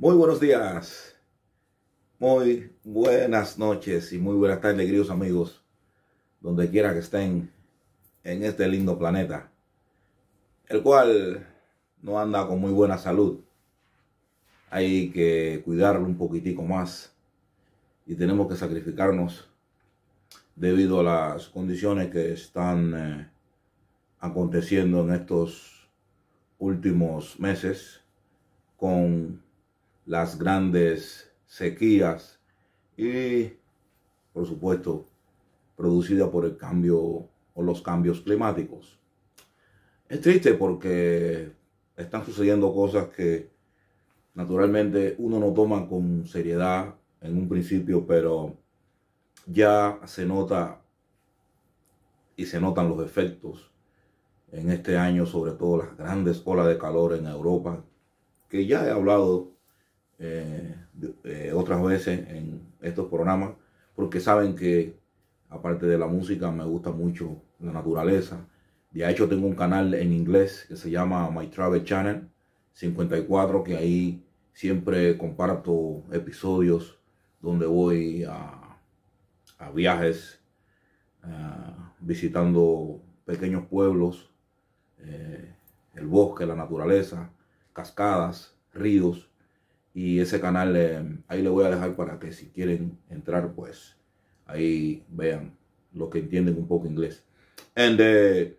Muy buenos días, muy buenas noches y muy buenas tardes, queridos amigos, donde quiera que estén en este lindo planeta, el cual no anda con muy buena salud. Hay que cuidarlo un poquitico más y tenemos que sacrificarnos debido a las condiciones que están eh, aconteciendo en estos últimos meses con las grandes sequías y, por supuesto, producida por el cambio o los cambios climáticos. Es triste porque están sucediendo cosas que naturalmente uno no toma con seriedad en un principio, pero ya se nota y se notan los efectos en este año, sobre todo las grandes olas de calor en Europa, que ya he hablado eh, eh, otras veces en estos programas, porque saben que aparte de la música me gusta mucho la naturaleza. De hecho tengo un canal en inglés que se llama My Travel Channel 54, que ahí siempre comparto episodios donde voy a, viajes, visitando pequeños pueblos, eh, el bosque, la naturaleza, cascadas, ríos y ese canal eh, ahí le voy a dejar para que si quieren entrar pues ahí vean lo que entienden un poco inglés. Eh,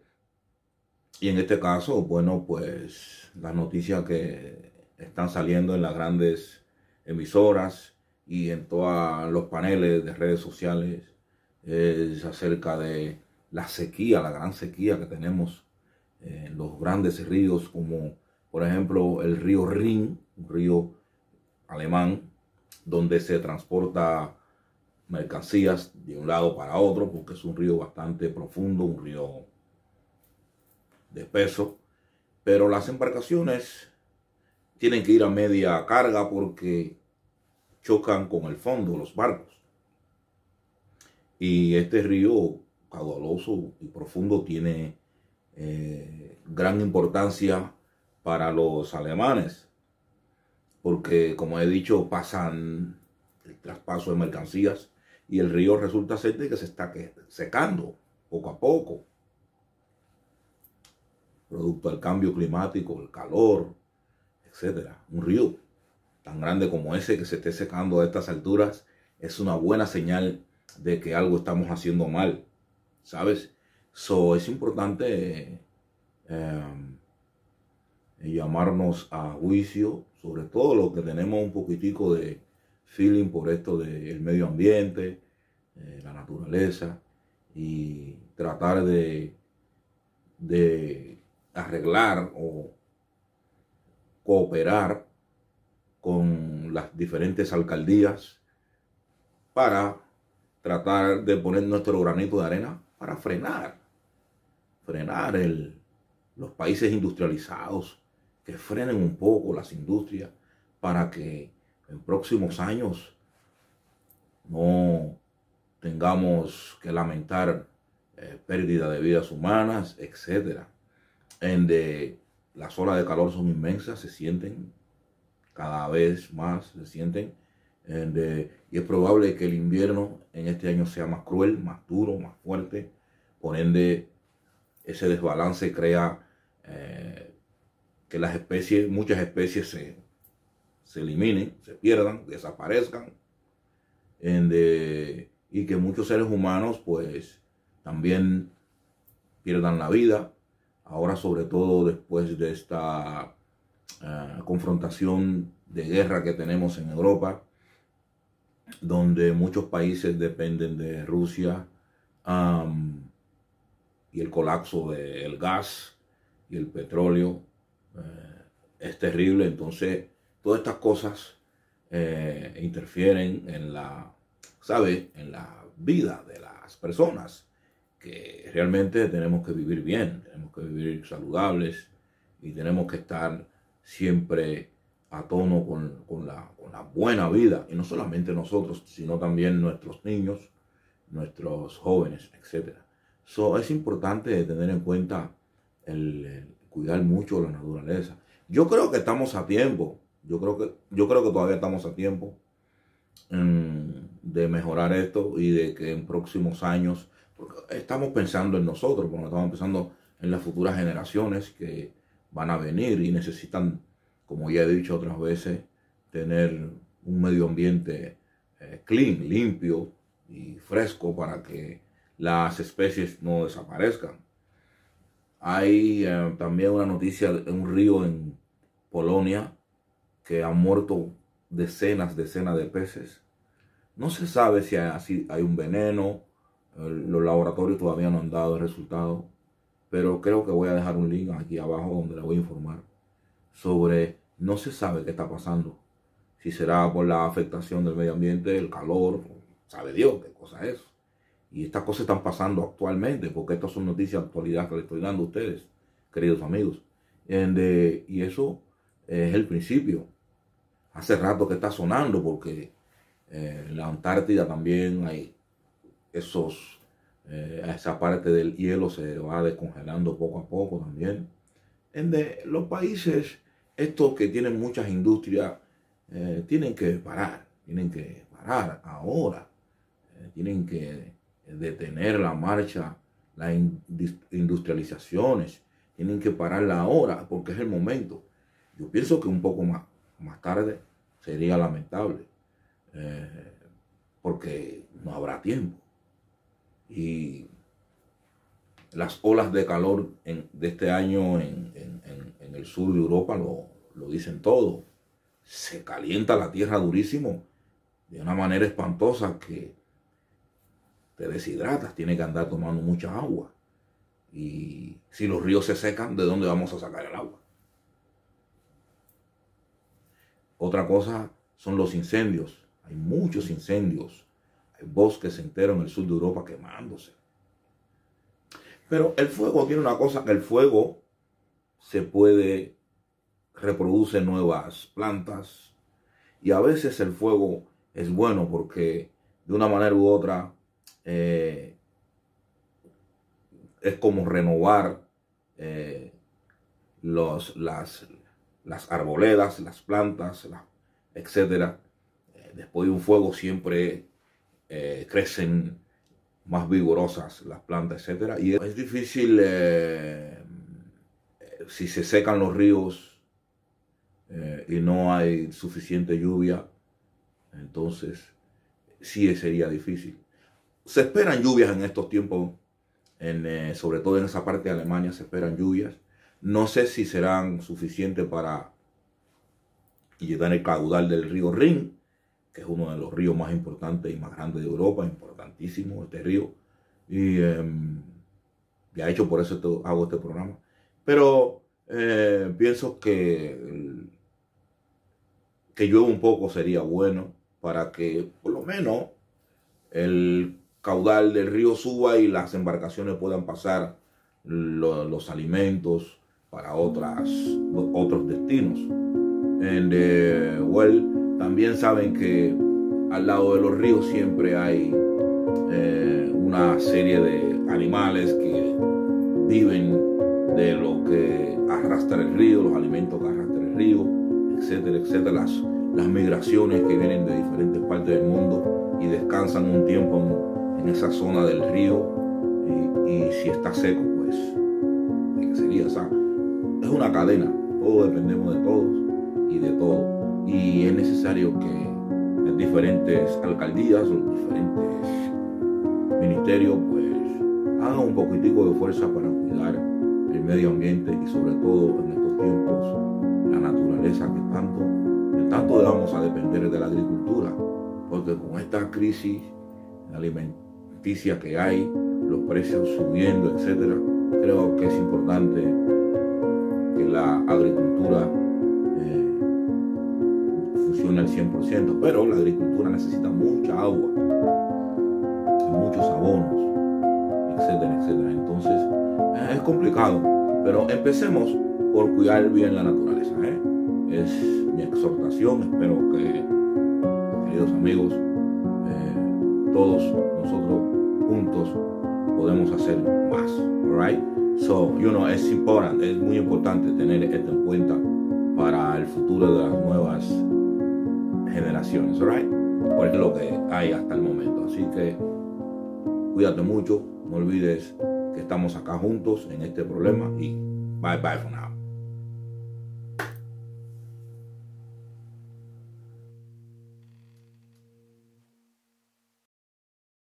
y en este caso bueno pues las noticias que están saliendo en las grandes emisoras y en todos los paneles de redes sociales es acerca de la sequía, la gran sequía que tenemos en los grandes ríos como por ejemplo el río Rin, un río alemán, donde se transporta mercancías de un lado para otro, porque es un río bastante profundo, un río de peso. Pero las embarcaciones tienen que ir a media carga porque chocan con el fondo, los barcos. Y este río caudaloso y profundo tiene eh, gran importancia para los alemanes porque como he dicho, pasan el traspaso de mercancías y el río resulta ser de que se está secando poco a poco. Producto del cambio climático, el calor, etcétera. Un río tan grande como ese que se esté secando a estas alturas es una buena señal de que algo estamos haciendo mal. ¿Sabes? So, es importante eh, llamarnos a juicio sobre todo los que tenemos un poquitico de feeling por esto del medio ambiente, eh, la naturaleza y tratar de, de arreglar o cooperar con las diferentes alcaldías para tratar de poner nuestro granito de arena para frenar, frenar el, los países industrializados que frenen un poco las industrias para que en próximos años no tengamos que lamentar eh, pérdida de vidas humanas, etc. En de las olas de calor son inmensas, se sienten cada vez más, se sienten. y es probable que el invierno en este año sea más cruel, más duro, más fuerte. Por ende, ese desbalance crea eh, que las especies, muchas especies se, eliminen, se pierdan, desaparezcan, y que muchos seres humanos pues también pierdan la vida. Ahora sobre todo después de esta eh, confrontación de guerra que tenemos en Europa, donde muchos países dependen de Rusia y el colapso del gas y el petróleo es terrible. Entonces, todas estas cosas eh, interfieren en la, ¿sabe? En la vida de las personas, que realmente tenemos que vivir bien, tenemos que vivir saludables y tenemos que estar siempre a tono con, la, con la buena vida. Y no solamente nosotros, sino también nuestros niños, nuestros jóvenes, etc. So, es importante tener en cuenta el, cuidar mucho la naturaleza. Yo creo que estamos a tiempo Yo creo que, yo creo que todavía estamos a tiempo mm, de mejorar esto y de que en próximos años, porque estamos pensando en nosotros, porque estamos pensando en las futuras generaciones que van a venir y necesitan, como ya he dicho otras veces, tener un medio ambiente eh, clean, limpio y fresco para que las especies no desaparezcan. Hay eh, también una noticia de un río en Polonia que han muerto decenas, decenas de peces. No se sabe si hay, hay un veneno, los laboratorios todavía no han dado el resultado, pero creo que voy a dejar un link aquí abajo donde le voy a informar sobre, no se sabe qué está pasando, si será por la afectación del medio ambiente, el calor, sabe Dios qué cosa es. Y estas cosas están pasando actualmente, porque estas son noticias de actualidad que les estoy dando a ustedes, queridos amigos. y eso es el principio. Hace rato que está sonando, porque eh, en la Antártida también hay esos, eh, esa parte del hielo se va descongelando poco a poco también. En los países, estos que tienen muchas industrias, eh, tienen que parar, tienen que parar ahora, tienen que detener la marcha, las industrializaciones, tienen que pararla ahora porque es el momento. Yo pienso que un poco más, más tarde sería lamentable, eh, porque no habrá tiempo. Y las olas de calor de este año en, el sur de Europa lo, lo dicen todo. Se calienta la tierra durísimo de una manera espantosa que te deshidratas, tienes que andar tomando mucha agua. Y si los ríos se secan, ¿de dónde vamos a sacar el agua? Otra cosa son los incendios. Hay muchos incendios. Hay bosques enteros en el sur de Europa quemándose. Pero el fuego tiene una cosa, que el fuego se puede, reproduce nuevas plantas. Y a veces el fuego es bueno porque de una manera u otra eh, es como renovar eh, los, las, las, arboledas, las plantas, etcétera. Eh, después de un fuego siempre crecen más vigorosas las plantas, etcétera. Y es difícil si se secan los ríos y no hay suficiente lluvia, entonces sí sería difícil se esperan lluvias en estos tiempos, eh, sobre todo en esa parte de Alemania se esperan lluvias. No sé si serán suficientes para llegar el caudal del río Rin, que es uno de los ríos más importantes y más grandes de Europa, importantísimo este río. Y ya hecho por eso hago este programa. Pero eh, pienso que, que llueva un poco sería bueno para que por lo menos el caudal del río suba y las embarcaciones puedan pasar los alimentos para otras, otros destinos. And, well, también saben que al lado de los ríos siempre hay eh, una serie de animales que viven de lo que arrastra el río, los alimentos que arrastra el río, etcétera, etcétera, las, las migraciones que vienen de diferentes partes del mundo y descansan un tiempo en esa zona del río y, si está seco, pues, ¿qué sería? O sea, es una cadena, todos dependemos de todos y de todo. Y es necesario que las diferentes alcaldías, los diferentes ministerios, pues, hagan un poquitico de fuerza para cuidar el medio ambiente y sobre todo en estos tiempos la naturaleza que tanto, que tanto vamos a depender de la agricultura, porque con esta crisis alimentaria que hay, los precios subiendo, etcétera, creo que es importante que la agricultura eh, funcione al 100%, pero la agricultura necesita mucha agua, muchos abonos, etcétera, etcétera. Entonces, eh, es complicado, pero empecemos por cuidar bien la naturaleza. ¿eh? Es mi exhortación, espero que, queridos amigos, todos nosotros juntos podemos hacer más. Alright? So, you know, es importante, es muy importante tener esto en cuenta para el futuro de las nuevas generaciones, right? Porque es lo que hay hasta el momento. Así que cuídate mucho, no olvides que estamos acá juntos en este problema y bye bye for now.